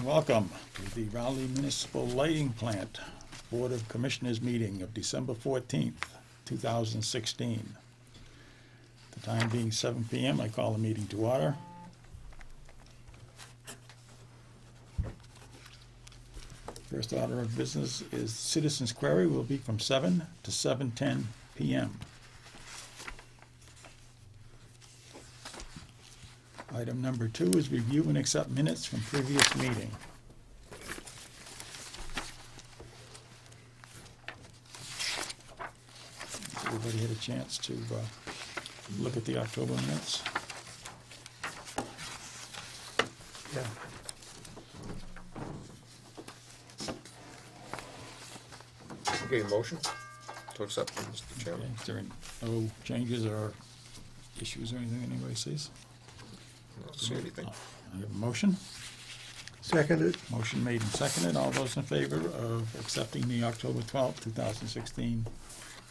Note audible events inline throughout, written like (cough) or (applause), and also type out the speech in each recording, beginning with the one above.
and welcome to the Rowley Municipal Lighting Plant Board of Commissioners meeting of December fourteenth, two thousand sixteen. The time being seven p.m., I call the meeting to order. First order of business is citizens' query will be from seven to seven ten P M. Item number two is review and accept minutes from previous meeting. Everybody had a chance to uh, look at the October minutes? Yeah. Okay, motion to accept them, Mr. Okay, Chairman. Is there no changes or issues or anything anybody sees? I see anything. I have a motion. Seconded. Motion made and seconded. All those in favor of accepting the October twelfth, two thousand sixteen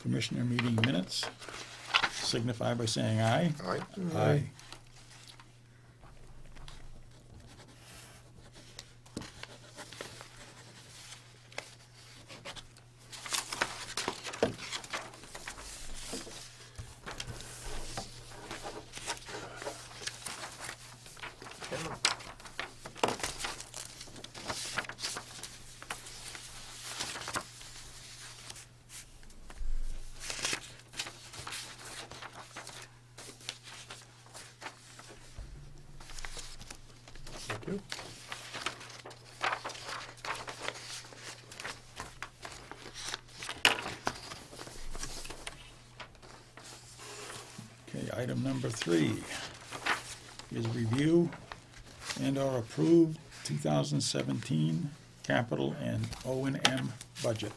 Commissioner meeting minutes signify by saying aye. Aye. Aye. Chairman. Thank you. Okay, item number three is review and/or approve 2017 capital and O and M budget.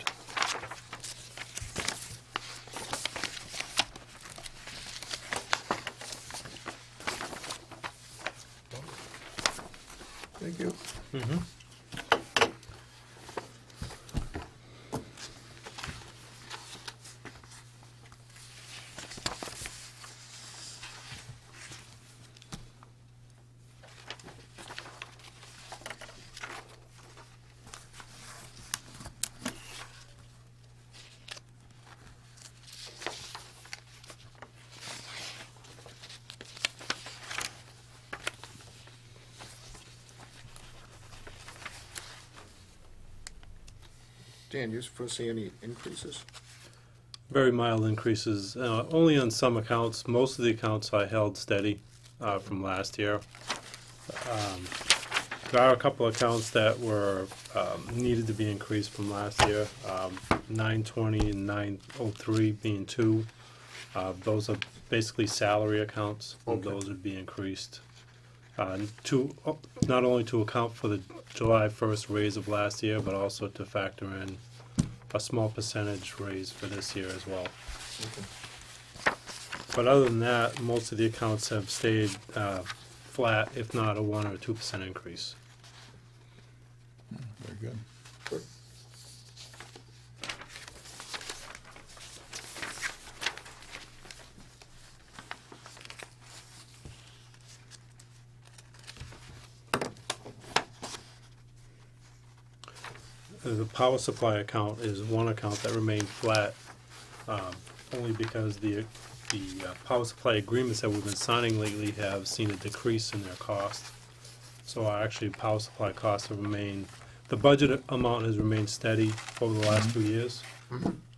Thank you. Mm-hmm. Dan, you foresee any increases? Very mild increases, uh, only on some accounts. Most of the accounts I held steady uh, from last year. Um, There are a couple of accounts that were, um, needed to be increased from last year. Um, Nine twenty and nine oh three being two. Uh, Those are basically salary accounts, and Okay. those would be increased. Uh, To, not only to account for the July first raise of last year, but also to factor in a small percentage raise for this year as well. Okay. But other than that, most of the accounts have stayed uh, flat, if not a one or two percent increase. Very good. Good. Uh, The power supply account is one account that remained flat, um, only because the, the uh, power supply agreements that we've been signing lately have seen a decrease in their cost. So our actually power supply costs have remained, the budget amount has remained steady over the last two years.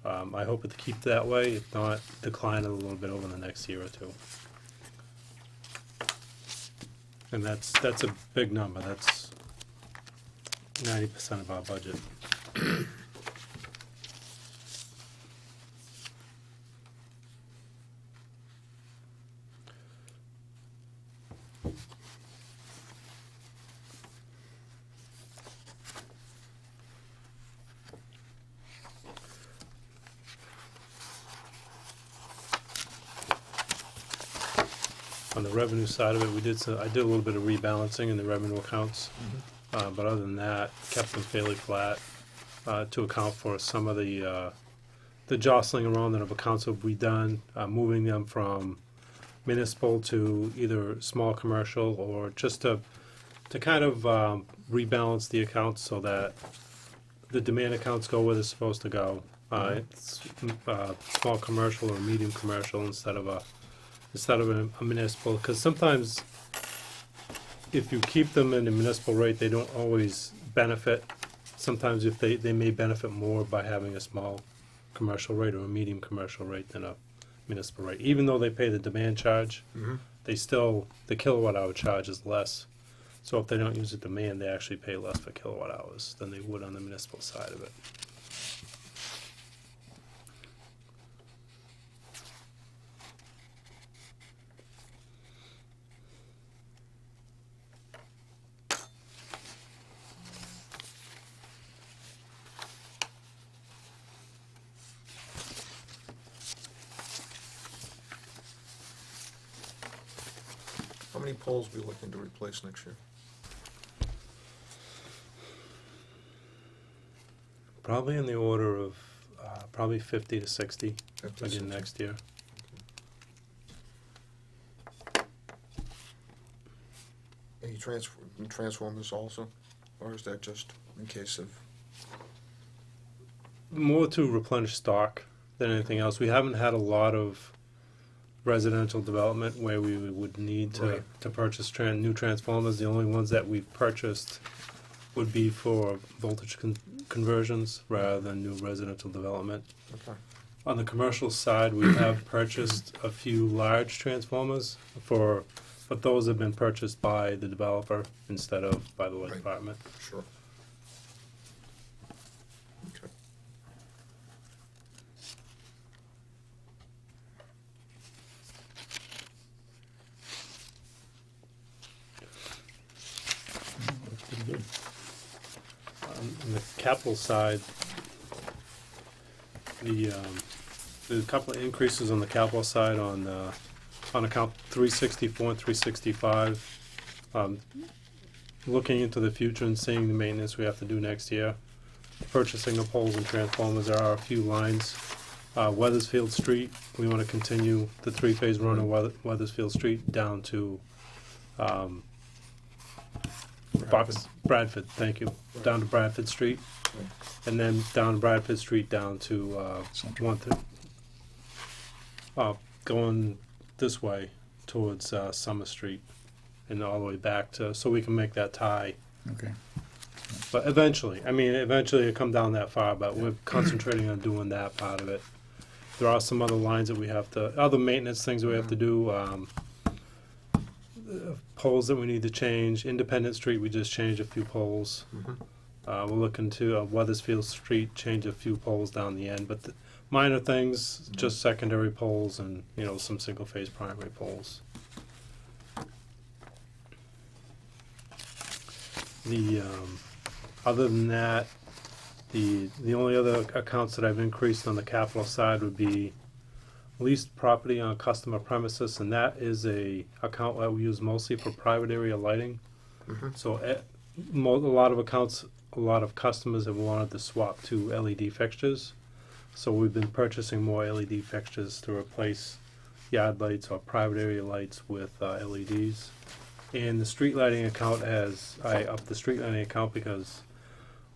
Um, I hope it to keep that way, if not decline a little bit over the next year or two. And that's, that's a big number, that's ninety percent of our budget. On the revenue side of it, we did, so- I did a little bit of rebalancing in the revenue accounts. Uh, but other than that, kept them fairly flat, uh, to account for some of the, uh, the jostling around that of accounts that we done, uh, moving them from municipal to either small commercial or just to, to kind of um, rebalance the accounts so that the demand accounts go where they're supposed to go. Uh, it's, uh, small commercial or medium commercial instead of a, instead of a a municipal, because sometimes if you keep them in the municipal rate, they don't always benefit. Sometimes if they, they may benefit more by having a small commercial rate or a medium commercial rate than a municipal rate. Even though they pay the demand charge, Mhm. they still, the kilowatt hour charge is less. So if they don't use the demand, they actually pay less for kilowatt hours than they would on the municipal side of it. Poles we looking to replace next year? Probably in the order of, uh, probably fifty to sixty Fifty, again sixty? next year. Any trans, transformers also, or is that just in case of, more to replenish stock than anything else. We haven't had a lot of residential development where we would need to, Right. to purchase tran- new transformers. The only ones that we've purchased would be for voltage con- conversions rather than new residential development. okay, On the commercial side, we have (coughs) purchased a few large transformers for, but those have been purchased by the developer instead of by the light Right. department. sure. Okay. Looks pretty good. On the capital side, the, um, there's a couple of increases on the capital side on, uh, on account three sixty-four and three sixty-five. Um, looking into the future and seeing the maintenance we have to do next year, purchasing of poles and transformers, there are a few lines. Uh, Wethersfield Street, we wanna continue the three-phase run of Weather- Wethersfield Street down to, um, Box, Bradford, thank you, down to Bradford Street, and then down Bradford Street down to, uh, Central. one through, uh, going this way towards, uh, Summer Street, and all the way back to, so we can make that tie. Okay. But eventually, I mean, eventually it'll come down that far, but we're concentrating on doing that part of it. There are some other lines that we have to, other maintenance things that we have to do, um, uh, poles that we need to change, Independent Street, we just changed a few poles. Mhm. Uh, we're looking to, uh, Wethersfield Street, change a few poles down the end, but the minor things, just secondary poles and, you know, some single-phase primary poles. The, um, other than that, the, the only other accounts that I've increased on the capital side would be leased property on customer premises, and that is a account that we use mostly for private area lighting. Mhm. So, eh, mo- a lot of accounts, a lot of customers have wanted to swap to LED fixtures. So we've been purchasing more LED fixtures to replace yard lights or private area lights with uh, LEDs. And the street lighting account has, I upped the street lighting account because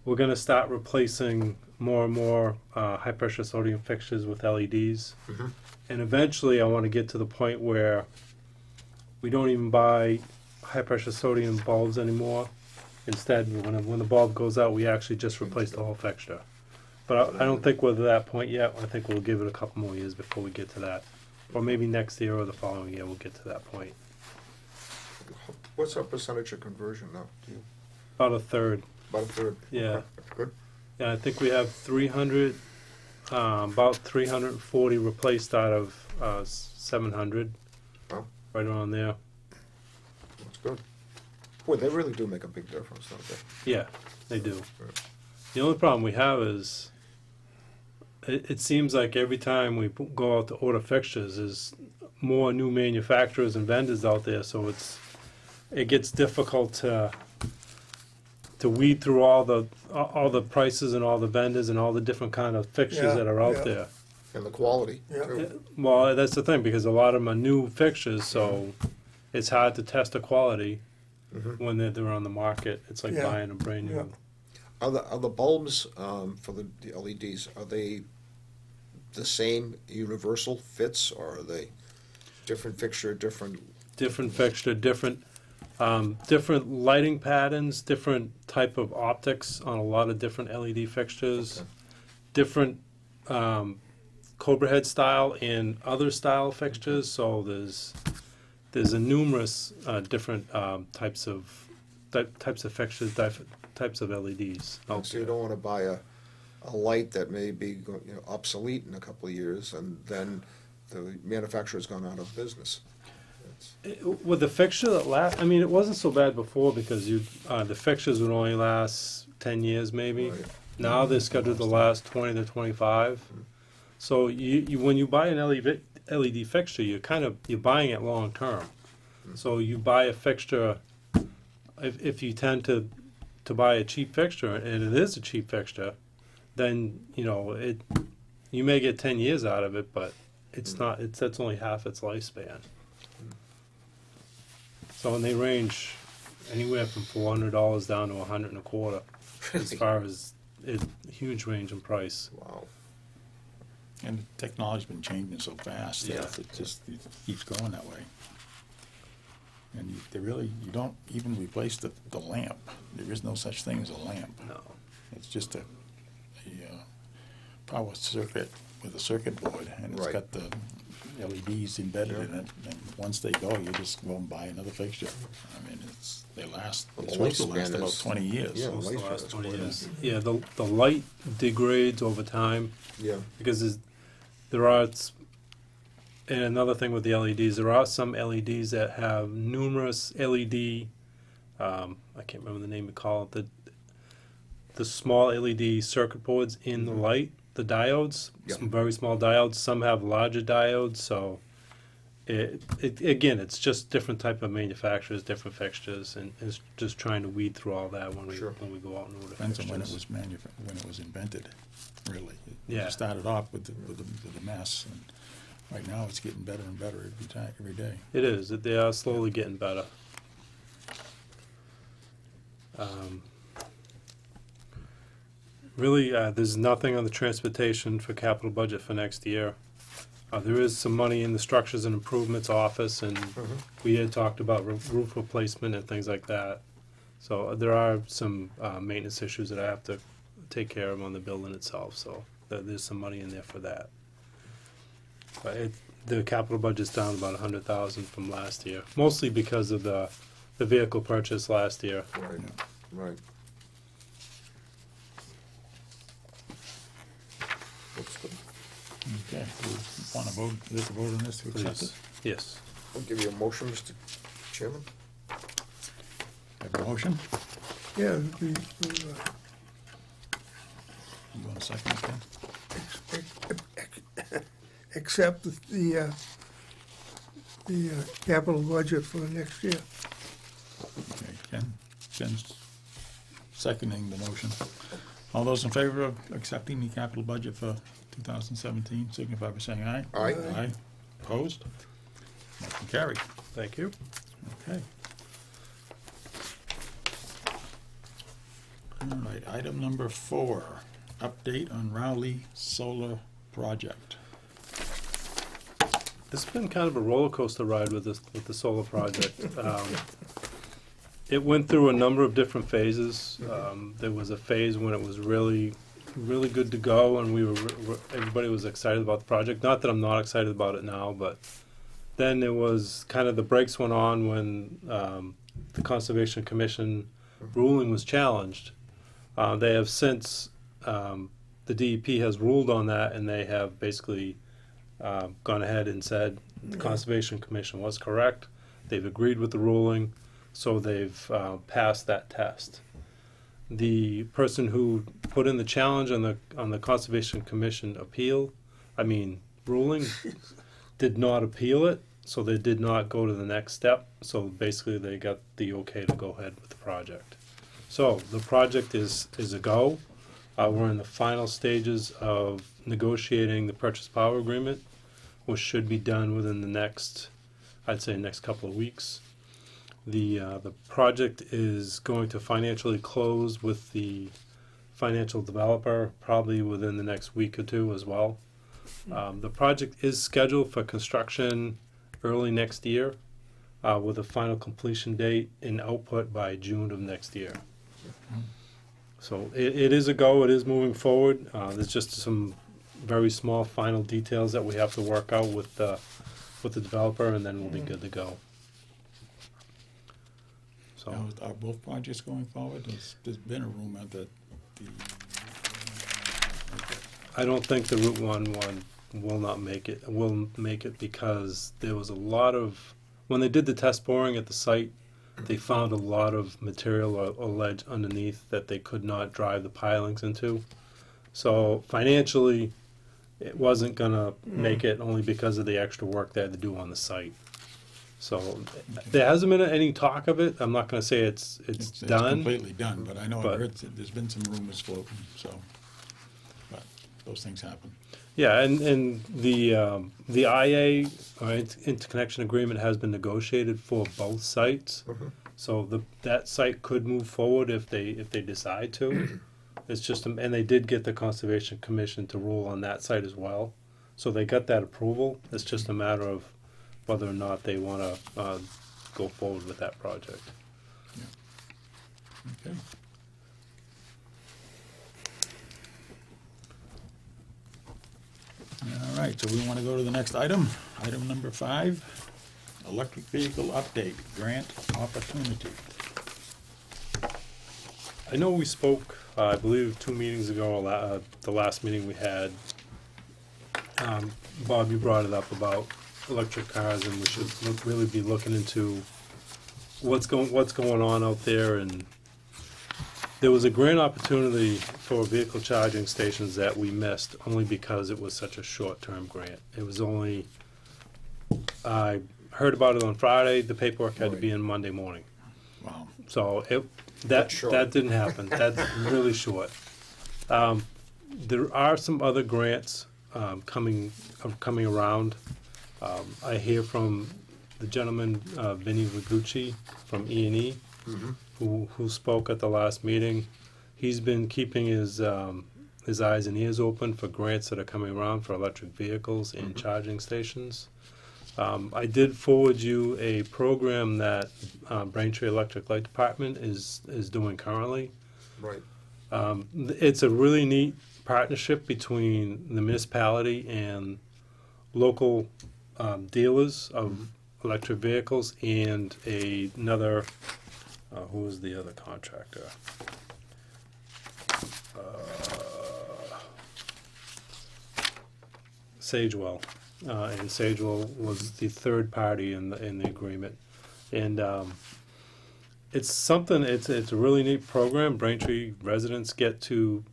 we're gonna start replacing more and more uh, high pressure sodium fixtures with LEDs. And eventually I wanna get to the point where we don't even buy high pressure sodium bulbs anymore. Instead, when, when the bulb goes out, we actually just replace the whole fixture. But I, I don't think we're to that point yet. I think we'll give it a couple more years before we get to that. Or maybe next year or the following year, we'll get to that point. What's our percentage of conversion now? Do you, About a third. about a third? Yeah. Okay, Good, Yeah, I think we have three hundred, um, about three hundred and forty replaced out of, uh, seven hundred. Wow. Right around there. that's good. Boy, they really do make a big difference, don't they? Yeah, they do. The only problem we have is, it, it seems like every time we p- go out to order fixtures, is more new manufacturers and vendors out there, so it's, it gets difficult to, to weed through all the, all all the prices and all the vendors and all the different kind of fixtures Yeah, that are out yeah. there. And the quality, Yeah. too. Well, that's the thing, because a lot of them are new fixtures, so it's hard to test the quality. when they're, they're on the market. It's like Yeah. buying a brand new. Yeah. new. Are the, are the bulbs, um, for the, the LEDs, are they the same universal fits, or are they different fixture, different? different fixture, different, um, different lighting patterns, different type of optics on a lot of different LED fixtures, different, um, Cobra head style and other style fixtures, so there's, there's a numerous, uh, different, um, types of, type, types of fixtures, type- types of LEDs. out So you there. don't wanna buy a, a light that may be, go- you know, obsolete in a couple of years, and then the manufacturer's gone out of business. With the fixture that last, I mean, it wasn't so bad before because you, uh, the fixtures would only last ten years maybe. Right. Now they're scheduled to last twenty to twenty-five. Mm-hmm. So you, you, when you buy an LED, LED fixture, you're kind of, you're buying it long-term. Mm-hmm. So you buy a fixture, if, if you tend to, to buy a cheap fixture, and it is a cheap fixture, then, you know, it, you may get ten years out of it, but it's mm. not, it's, that's only half its lifespan. So, and they range anywhere from four hundred dollars down to a hundred and a quarter, as far as, it, huge range in price. Wow. And the technology's been changing so fast Yeah. that it just it keeps going that way. And you, they really, you don't even replace the, the lamp. There is no such thing as a lamp. No. It's just a, a, uh, power circuit with a circuit board, and it's Right. got the LEDs embedded in it, and once they go, you just go and buy another fixture. I mean, it's, they last, Well, they're the supposed to last lifespan about is- twenty years. yeah. Supposed to lifespan last is 20 quite a- years. Yeah, the, the light degrades over time Yeah, because there's, there are, s- and another thing with the LEDs, there are some LEDs that have numerous LED, um, I can't remember the name you call it, the, the small LED circuit boards in the light, the diodes, Yeah. some very small diodes, some have larger diodes, so it, it, again, it's just different type of manufacturers, different fixtures, and it's just trying to weed through all that when we, Sure. when we go out and order Depends on when it fixtures. was manufa- when it was invented, really. It Yeah. Started off with the, with the, with the mess, and right now it's getting better and better every time, every day. It is. They are slowly getting better. Um, really, uh, there's nothing on the transportation for capital budget for next year. Uh, there is some money in the structures and improvements office, and we had talked about roo- roof replacement and things like that. So uh, there are some uh, maintenance issues that I have to take care of on the building itself. So th- there's some money in there for that. But it, the capital budget's down about a hundred thousand from last year, mostly because of the, the vehicle purchase last year. right, right. Looks good. Okay, we wanna vote, is it a vote on this to accept it? Please, yes. I'll give you a motion, Mr. Chairman. Have a motion? Yeah, we, we, uh, You want a second, Ken? accept the, uh, the uh, capital budget for next year. Okay, Ken, Ken's seconding the motion. All those in favor of accepting the capital budget for two thousand seventeen, signify by saying aye. Aye. Aye, opposed? Motion carried. Thank you. Okay. All right, item number four, update on Rowley Solar Project. It's been kind of a roller coaster ride with this, with the solar project. Um, It went through a number of different phases. Um, there was a phase when it was really, really good to go and we were, were- everybody was excited about the project. Not that I'm not excited about it now, but then it was, kind of the brakes went on when, um, the Conservation Commission ruling was challenged. Uh, they have since, um, the DEP has ruled on that and they have basically, uh, gone ahead and said the Conservation Commission was correct. They've agreed with the ruling, so they've uh, passed that test. The person who put in the challenge on the on the Conservation Commission appeal, I mean ruling, (laughs) did not appeal it, so they did not go to the next step. So basically, they got the okay to go ahead with the project. So the project is is a go. Uh, we're in the final stages of negotiating the purchase power agreement, which should be done within the next, I'd say, next couple of weeks. The, uh, the project is going to financially close with the financial developer probably within the next week or two as well. Um, the project is scheduled for construction early next year, uh, with a final completion date and output by June of next year. So it, it is a go, it is moving forward, uh, there's just some very small final details that we have to work out with the, with the developer, and then we'll be good to go. So. Now, Are both projects going forward? There's, there's been a rumor that the, I don't think the Route One one will not make it, will make it because there was a lot of, when they did the test boring at the site, they found a lot of material or, or ledge underneath that they could not drive the pilings into. So financially, it wasn't gonna hmm. make it only because of the extra work they had to do on the site. So there hasn't been any talk of it. I'm not gonna say it's, it's it's it's done. completely done, but I know I've But- heard, that there's been some rumors floating, so. But those things happen. Yeah, and, and the, um, the IA, or int- interconnection agreement has been negotiated for both sites. So the, that site could move forward if they, if they decide to. (clears throat) It's just, a- and they did get the Conservation Commission to rule on that site as well. So they got that approval, it's just a matter of whether or not they wanna, uh, go forward with that project. Okay. All right, so we want to go to the next item. Item number five, electric vehicle update, grant opportunity. I know we spoke, uh, I believe, two meetings ago, uh, the last meeting we had. Um, Bob, you brought it up about electric cars and we should look, really be looking into what's going, what's going on out there and there was a grant opportunity for vehicle charging stations that we missed only because it was such a short-term grant. It was only, I heard about it on Friday, the paperwork had to be in Monday morning. Wow. So it, that, That's short. that didn't happen. That's really short. Um, there are some other grants, um, coming, uh, coming around. Um, I hear from the gentleman, uh, Vinnie Rigucci from E and E, who, who spoke at the last meeting. He's been keeping his, um, his eyes and ears open for grants that are coming around for electric vehicles and charging stations. Um, I did forward you a program that uh, Braintree Electric Light Department is is doing currently. Right. Um, th- it's a really neat partnership between the municipality and local um, dealers of electric vehicles and a, another. Uh, was the other contractor? Uh, Sagewell, uh, and Sagewell was the third party in the in the agreement, and um, it's something. It's it's a really neat program. Braintree residents get to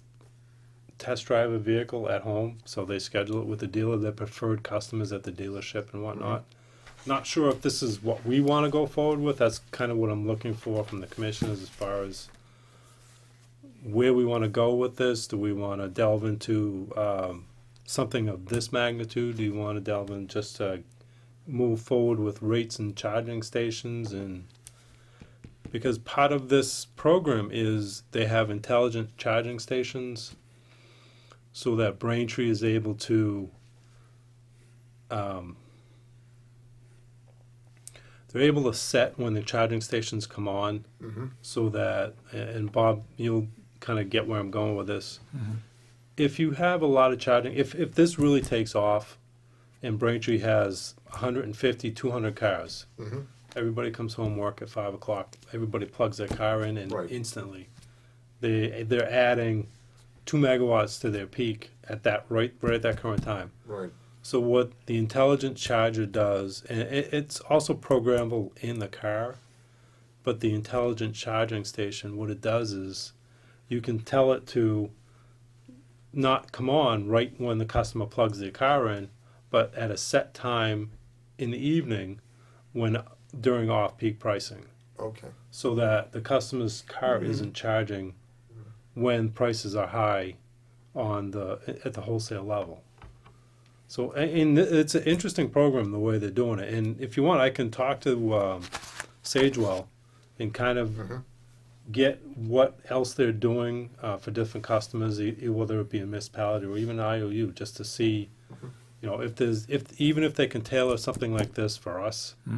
test drive a vehicle at home, so they schedule it with the dealer. Their preferred customers at the dealership and whatnot. Not sure if this is what we want to go forward with. That's kind of what I'm looking for from the commissioners as far as where we want to go with this. Do we want to delve into um, something of this magnitude? Do you want to delve in just to move forward with rates and charging stations and because part of this program is they have intelligent charging stations so that Braintree is able to um, they're able to set when the charging stations come on mm-hmm. so that and Bob you'll kind of get where I'm going with this. Mm-hmm. If you have a lot of charging if, if this really takes off and Braintree has 150 200 cars mm-hmm. everybody comes home work at five o'clock everybody plugs their car in and Right. instantly. They they're adding two megawatts to their peak at that right right at that current time Right. so what the intelligent charger does, and it, it's also programmable in the car, but the intelligent charging station, what it does is, you can tell it to not come on right when the customer plugs their car in, but at a set time in the evening, when during off-peak pricing, Okay. so that the customer's car mm-hmm. isn't charging when prices are high on the at the wholesale level. So, and it's an interesting program the way they're doing it. And if you want, I can talk to um, Sagewell and kind of Mhm. get what else they're doing uh, for different customers, whether it be a municipality or even IOU, just to see, you know, if there's, if, even if they can tailor something like this for us, Hmm.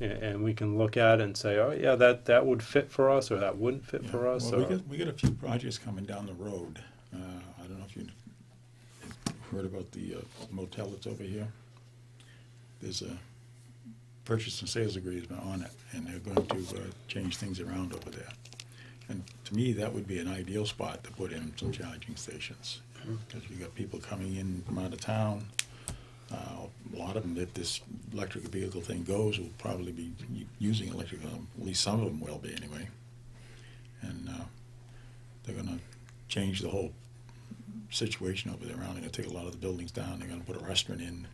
And we can look at it and say, oh, yeah, that, that would fit for us, or that wouldn't fit for us, Well, we or, got, we got a few projects coming down the road. Uh, I don't know if you've heard about the uh, motel that's over here. There's a purchase and sales agreement on it, and they're going to uh, change things around over there. And to me, that would be an ideal spot to put in some charging stations. Because you got people coming in from out of town. Uh, A lot of them, if this electric vehicle thing goes, will probably be using electric, um, at least some of them will be anyway. And uh, they're gonna change the whole situation over there around. They're gonna take a lot of the buildings down. They're gonna put a restaurant in,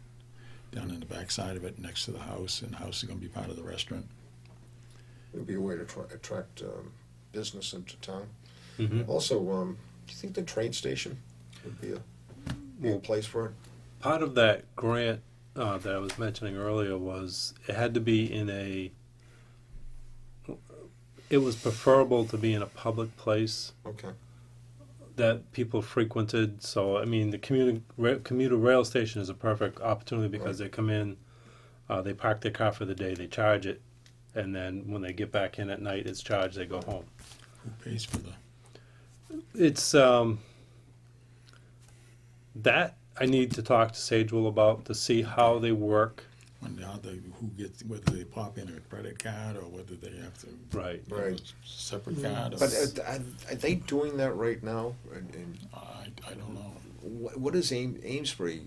down in the back side of it, next to the house, and the house is gonna be part of the restaurant. It'd be a way to try, attract, um, business into town. Mhm. Also, um, do you think the train station would be a, be a place for it? Part of that grant uh, that I was mentioning earlier was it had to be in a. It was preferable to be in a public place Okay, that people frequented. So I mean, the commuter ra- commuter rail station is a perfect opportunity because they come in, uh, they park their car for the day, they charge it, and then when they get back in at night, it's charged. They go home. Who pays for the, It's um, that I need to talk to Sagewell about to see how they work. when, how they, who gets, whether they pop in a credit card or whether they have to Right. have a Right. separate card? or- but uh, are, are they doing that right now? And, and I, I don't know. what, what is Ames, Amesbury,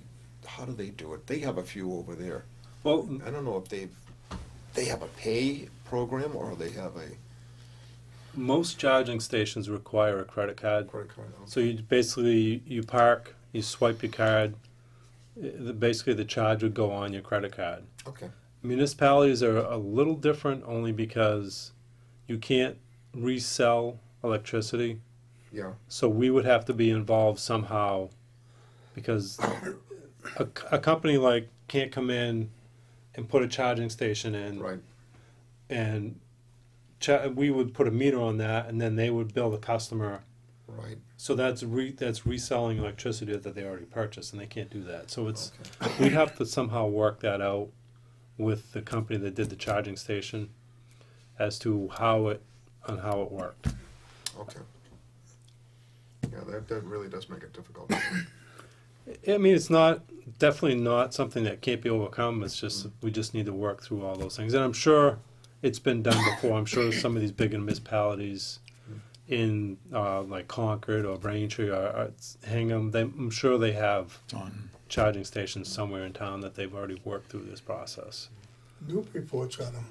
how do they do it? They have a few over there. Well, I don't know if they've, they have a pay program or they have a most charging stations require a credit card. credit card. So you basically you park, you swipe your card. the- Basically, the charge would go on your credit card. Okay, Municipalities are a little different only because you can't resell electricity. yeah, So we would have to be involved somehow because a, a company like can't come in and put a charging station in right, and cha- we would put a meter on that and then they would bill the customer. Right, So that's re- that's reselling electricity that they already purchased and they can't do that. So it's we'd have to somehow work that out with the company that did the charging station as to how it on how it worked. okay. Yeah, that, that really does make it difficult. (coughs) I mean, it's not definitely not something that can't be overcome. It's just we just need to work through all those things, and I'm sure it's been done before. I'm sure some of these big municipalities in uh, like Concord or Braintree or, or Hingham, they, I'm sure they have on, charging stations somewhere in town that they've already worked through this process. Newburyport's got them,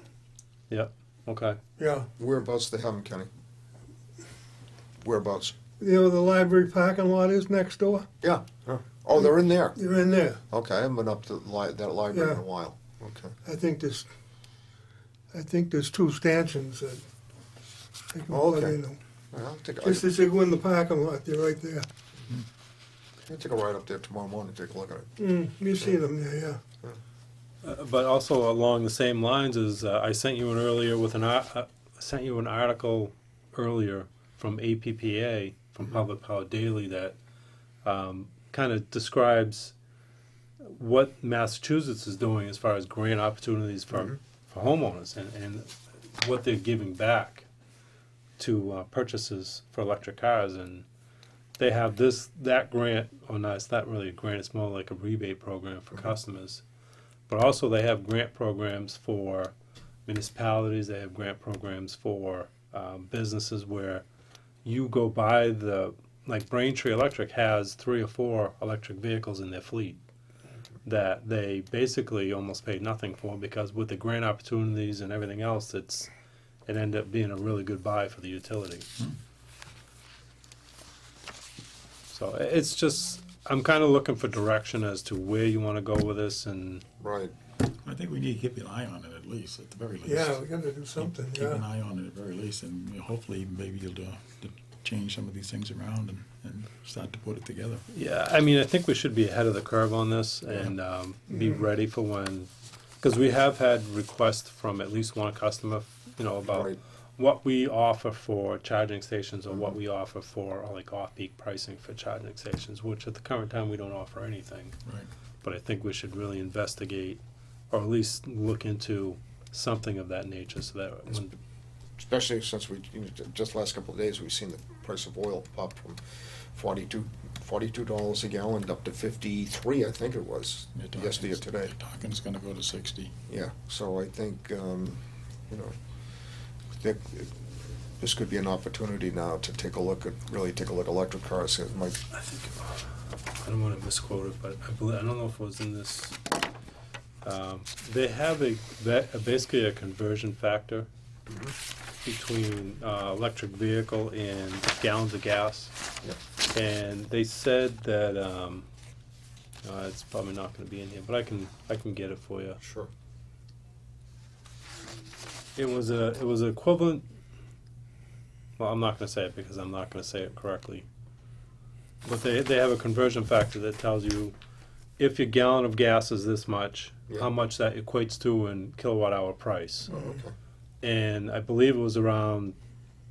Yep. Okay. yeah. Whereabouts they have them, Kenny? Whereabouts? You know, the library parking lot is next door, Yeah, yeah. Oh, they're in there. they're in there. Okay, I haven't been up to li- that library in a while. Okay. I think there's, I think there's two stanchions that they can plug okay. in. Yeah, I'll take, Just I'll, as you go in the parking lot, they're right there. I'll take a ride up there tomorrow morning, take a look at it. Mm, you see them there, yeah. Uh, but also along the same lines as uh, I sent you an earlier with an ar- uh, sent you an article earlier from APPA from Public Power Daily that um, kind of describes what Massachusetts is doing as far as grant opportunities for for homeowners and, and what they're giving back to uh, purchases for electric cars and they have this that grant or not it's not really a grant it's more like a rebate program for customers but also they have grant programs for municipalities. They have grant programs for um, businesses where you go buy the like Braintree Electric has three or four electric vehicles in their fleet that they basically almost paid nothing for because with the grant opportunities and everything else, it's it end up being a really good buy for the utility. Hmm. So it's just I'm kind of looking for direction as to where you want to go with this and Right. I think we need to keep an eye on it at least, at the very least. Yeah, we gotta do something, Keep an yeah. eye on it at the very least, and you know, hopefully maybe you'll do, uh, to change some of these things around and, and start to put it together. Yeah, I mean, I think we should be ahead of the curve on this and um, be mm-hmm. ready for when, because we have had requests from at least one customer you know, about Right. what we offer for charging stations or what we offer for uh, like off-peak pricing for charging stations, which at the current time, we don't offer anything. Right. But I think we should really investigate, or at least look into something of that nature so that when, Especially since we, you know, ju- just last couple of days, we've seen the price of oil pop from forty-two, forty-two dollars a gallon up to fifty-three, I think it was, They're talking- yesterday or today. they're Talking it's gonna go to sixty. Yeah, so I think, um, you know, this could be an opportunity now to take a look at, really take a look at electric cars. It might, I think, I don't wanna misquote it, but I believe, I don't know if it was in this. Um, they have a, ba- basically a conversion factor between, uh, electric vehicle and gallons of gas. yeah, And they said that, um, uh, it's probably not gonna be in here, but I can, I can get it for you. sure. It was a, it was equivalent, well, I'm not gonna say it because I'm not gonna say it correctly. But they, they have a conversion factor that tells you if your gallon of gas is this much, Yeah. how much that equates to in kilowatt hour price. Oh, okay. And I believe it was around,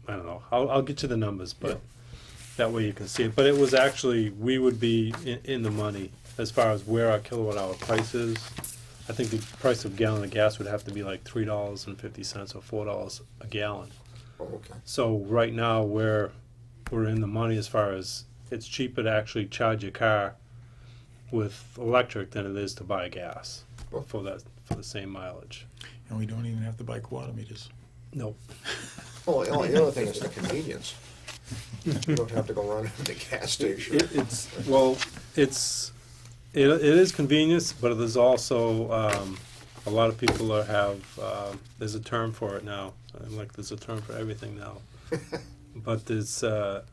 I don't know, I'll, I'll get you the numbers, Yeah. but that way you can see it. But it was actually, we would be in, in the money as far as where our kilowatt hour price is. I think the price of gallon of gas would have to be like three dollars and fifty cents or four dollars a gallon. Oh, okay. So right now, we're, we're in the money as far as it's cheaper to actually charge your car with electric than it is to buy gas Well- for that, for the same mileage. And we don't even have to buy quad meters. Nope. (laughs) Well, the only the other thing is the convenience. You don't have to go run to the gas station. It, it's, well, it's, it, it is convenience, but there's also, um, a lot of people are, have, um, there's a term for it now. Uh, Like, there's a term for everything now. (laughs) But there's, uh,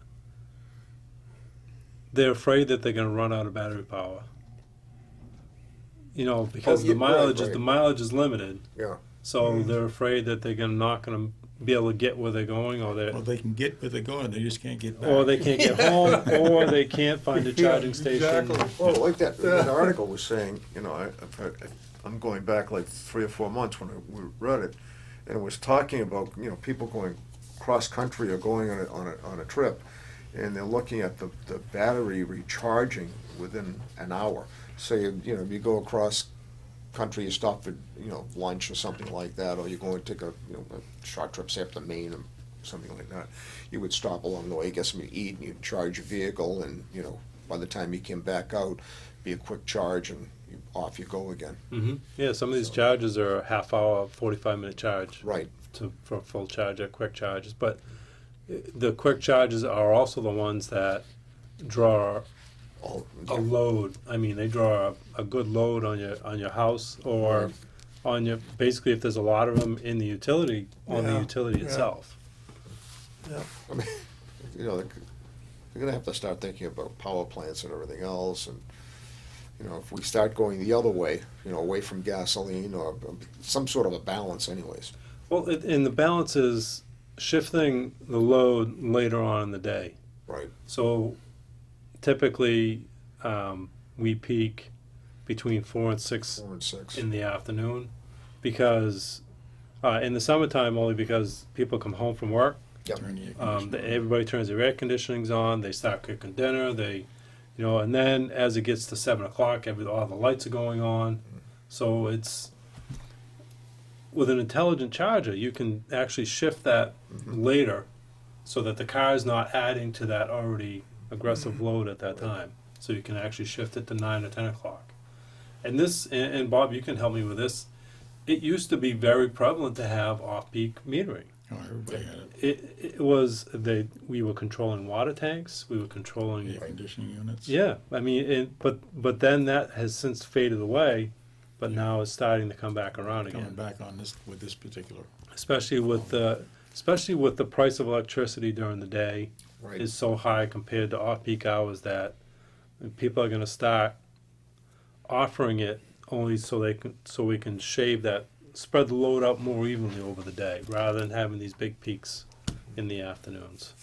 they're afraid that they're gonna run out of battery power. You know, because yeah, the right, mileage is, right. the mileage is limited, Yeah, so they're afraid that they're gonna, not gonna be able to get where they're going, or they're, Well, they can get where they're going, they just can't get back. or they can't get home, (laughs) or they can't find a charging station. exactly. well, like that, (laughs) that article was saying, you know, I, I've heard, I'm going back like three or four months when I we read it, and it was talking about, you know, people going cross-country or going on a, on a, on a trip, and they're looking at the, the battery recharging within an hour. Say, you you know, you go across country, you stop for, you know, lunch or something like that, or you go and take a, you know, a short trip, say up to Maine or something like that. You would stop along the way, get something to eat, and you'd charge your vehicle, and, you know, by the time you came back out, be a quick charge, and you- off you go again. hmm Yeah, some of these charges are a half hour, forty-five minute charge Right, to, for a full charge, or quick charges, but uh, the quick charges are also the ones that draw all, a load. I mean, they draw a, a good load on your, on your house or Right. on your, basically if there's a lot of them in the utility, on the Yeah, utility yeah. itself. Yeah. I mean, you know, they're they're gonna have to start thinking about power plants and everything else, and, you know, if we start going the other way, you know, away from gasoline, or some sort of a balance anyways. Well, it, and the balance is shifting the load later on in the day. Right. So typically, um, we peak between four and six Four and six. in the afternoon because uh, in the summertime only because people come home from work. Yep. Turn the air Um, conditioner the, on. everybody turns their air conditionings on. They start cooking dinner. They, you know, and then as it gets to seven o'clock, every all the lights are going on. So it's with an intelligent charger, you can actually shift that later, so that the car is not adding to that already aggressive load at that time. So you can actually shift it to nine or ten o'clock. And this, and, and Bob, you can help me with this. It used to be very prevalent to have off-peak metering Oh, everybody had it. it, it was they we were controlling water tanks we were controlling Air conditioning units. yeah i mean it, but but then that has since faded away but now it's starting to come back around Coming again back on this, with this particular. especially with the especially with the price of electricity during the day Right. is so high compared to off-peak hours that people are going to start offering it only so they can so we can shave that spread the load out more evenly over the day rather than having these big peaks in the afternoons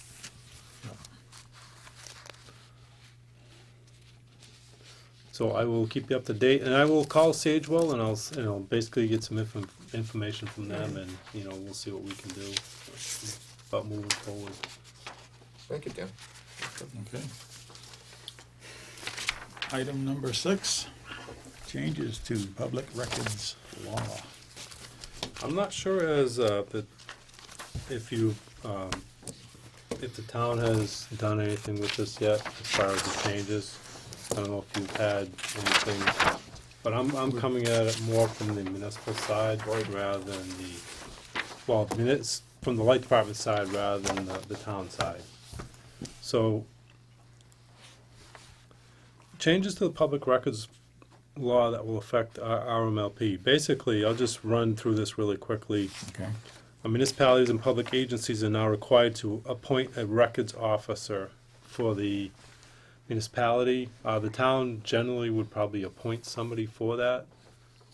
So I will keep you up to date, and I will call Sagewell, and I'll, and I'll basically get some inf- information from them, and, you know, we'll see what we can do about moving forward. Thank you, Dan. Okay. Item number six, changes to public records law. I'm not sure as, uh, that, if you, um, if the town has done anything with this yet, as far as the changes. I don't know if you've had anything, but I'm, I'm coming at it more from the municipal side rather than the, well, minutes, from the light department side rather than the, the town side. So, changes to the public records law that will affect our RMLP. Basically, I'll just run through this really quickly. Okay, Uh, Municipalities and public agencies are now required to appoint a records officer for the municipality. Uh, the town generally would probably appoint somebody for that.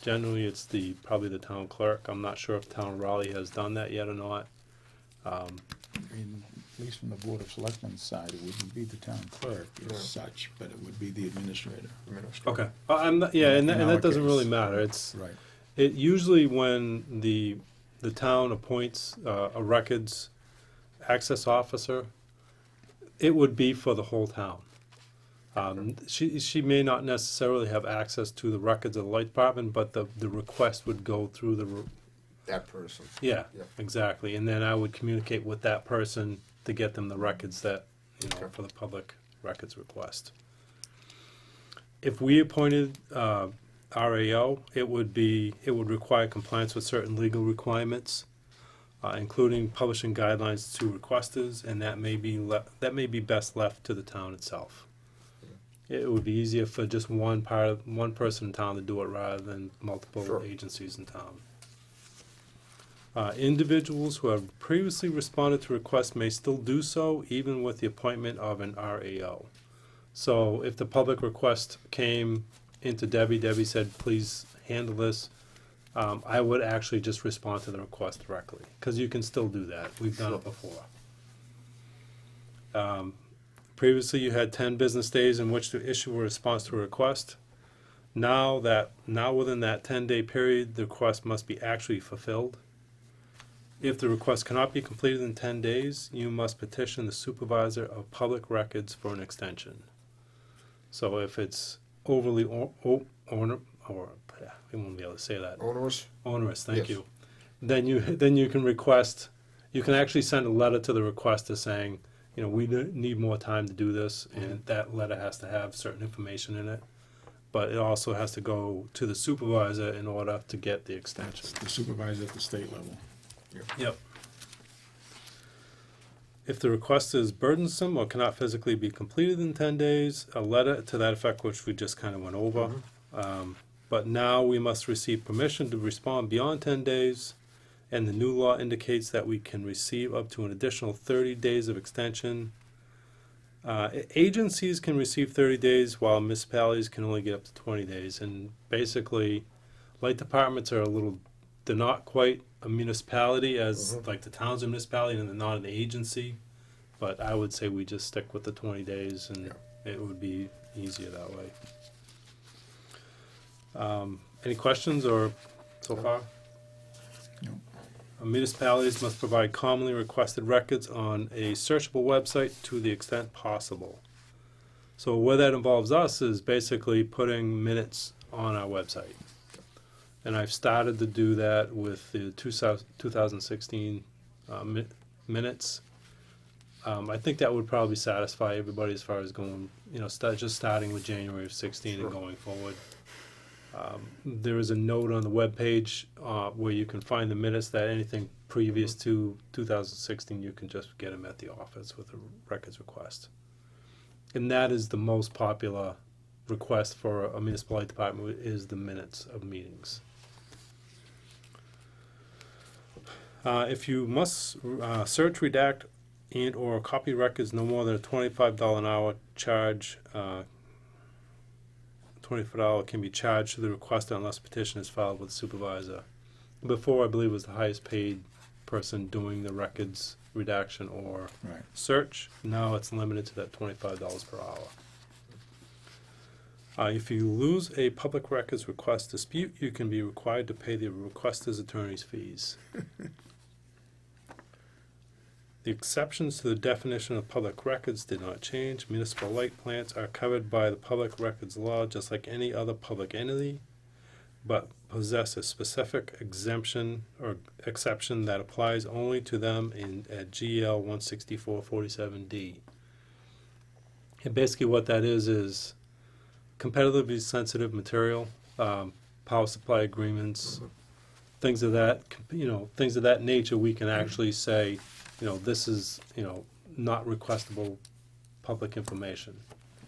Generally, it's the, probably the town clerk. I'm not sure if town of Rowley has done that yet or not. Um, I mean, at least from the Board of Selectmen's side, it wouldn't be the town clerk Yeah. as such, but it would be the administrator. Administrator. Okay, Uh, I'm, not- yeah, and that, In and our that doesn't really case. matter. It's, Right. It usually when the, the town appoints uh, a records access officer, it would be for the whole town. Um, she, she may not necessarily have access to the records of the light department, but the, the request would go through the, re- That person. yeah, Yeah. exactly. And then I would communicate with that person to get them the records that, you know, Okay. for the public records request. If we appointed, uh, RAO, it would be, it would require compliance with certain legal requirements, uh, including publishing guidelines to requesters, and that may be le- that may be best left to the town itself. It would be easier for just one part, of one person in town to do it rather than multiple Sure. agencies in town. Uh, individuals who have previously responded to requests may still do so even with the appointment of an RAO. So if the public request came into Debbie, Debbie said, please handle this, um, I would actually just respond to the request directly, cause you can still do that, we've done it before. Um, previously you had ten business days in which to issue a response to a request. Now that, now within that ten day period, the request must be actually fulfilled. If the request cannot be completed in ten days, you must petition the supervisor of public records for an extension. So if it's overly o- o- or, or, yeah, we won't be able to say that, Onerous? onerous, thank Yes. you. Then you, then you can request, you can actually send a letter to the requester saying, you know, we need more time to do this, and that letter has to have certain information in it. But it also has to go to the supervisor in order to get the extension. The supervisor at the state level. Yep. If the request is burdensome or cannot physically be completed in ten days, a letter to that effect, which we just kind of went over. Um, But now we must receive permission to respond beyond ten days, and the new law indicates that we can receive up to an additional thirty days of extension. Uh, agencies can receive thirty days, while municipalities can only get up to twenty days, and basically, light departments are a little, they're not quite a municipality as, Mhm. like the town's a municipality and they're not an agency. But I would say we just stick with the twenty days and it would be easier that way. Um, any questions or so far? Municipalities must provide commonly requested records on a searchable website to the extent possible. So where that involves us is basically putting minutes on our website. And I've started to do that with the two thousand sixteen, uh, mi- minutes. Um, I think that would probably satisfy everybody as far as going, you know, start, just starting with January of sixteen and going forward. Um, there is a note on the webpage, uh, where you can find the minutes that anything previous to two thousand sixteen, you can just get them at the office with a records request. And that is the most popular request for a municipal light department is the minutes of meetings. Uh, if you must, uh, search, redact, and or copy records no more than a twenty-five dollar an hour charge, uh, twenty-five dollar can be charged to the requester unless petition is filed with the supervisor. Before, I believe, was the highest paid person doing the records redaction or Right. search. Now it's limited to that twenty-five dollars per hour. Uh, if you lose a public records request dispute, you can be required to pay the requester's attorney's fees. (laughs) The exceptions to the definition of public records did not change. Municipal light plants are covered by the public records law just like any other public entity, but possess a specific exemption or exception that applies only to them in, at GL one sixty-four forty-seven D. And basically what that is, is competitively sensitive material, um, power supply agreements, things of that, you know, things of that nature, we can actually say, you know, this is, you know, not requestable public information,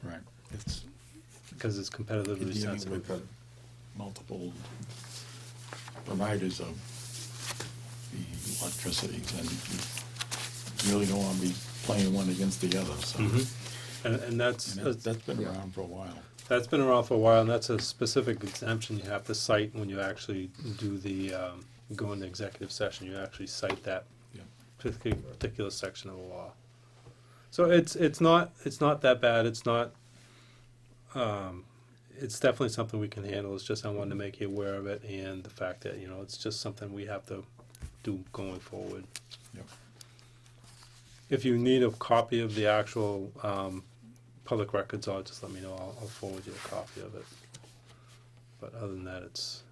Right. It's because it's you're competitively dealing sensitive. with multiple providers of the electricities, and you really don't want to be playing one against the other, so. Mhm. And, and that's, And that- that's been around for a while. That's been around for a while, and that's a specific exemption you have to cite when you actually do the, um, go into executive session, you actually cite that Yeah. Particular, particular section of the law. So it's, it's not, it's not that bad, it's not, um, it's definitely something we can handle, it's just I wanted to make you aware of it, and the fact that, you know, it's just something we have to do going forward. Yep. If you need a copy of the actual, um, public records, I'll just let me know, I'll, I'll forward you a copy of it. But other than that, it's,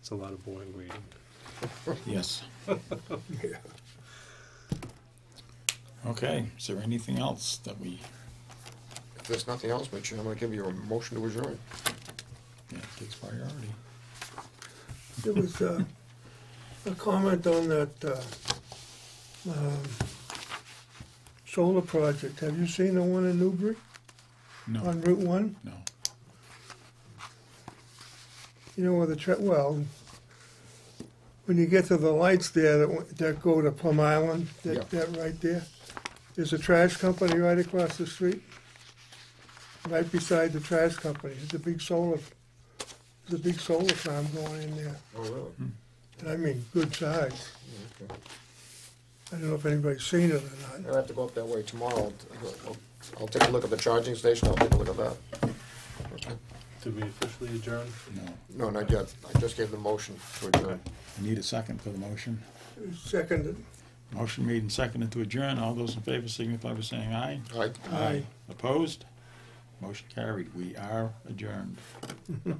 it's a lot of boring reading. Yes. Yeah. (laughs) Okay, is there anything else that we, If there's nothing else, Mitch, I'm gonna give you a motion to adjourn. yeah, takes priority? There was uh, a comment on that uh, um, solar project. Have you seen the one in Newbury No, on Route One? no. You know where the, tra- well, when you get to the lights there that, w- that go to Plum Island, Yeah. that, that right there, there's a trash company right across the street. Right beside the trash company, there's a big solar, there's a big solar farm going in there. Oh, really? And I mean, good size. Okay. I don't know if anybody's seen it or not. I'll have to go up that way tomorrow. I'll- I'll take a look at the charging station, I'll take a look at that. Okay. Did we officially adjourn? No. No, not yet. I just gave the motion to adjourn. I Need a second for the motion? Seconded. Motion made and seconded to adjourn. All those in favor signify by saying aye. All right. Aye. Opposed? Motion carried. We are adjourned. (laughs)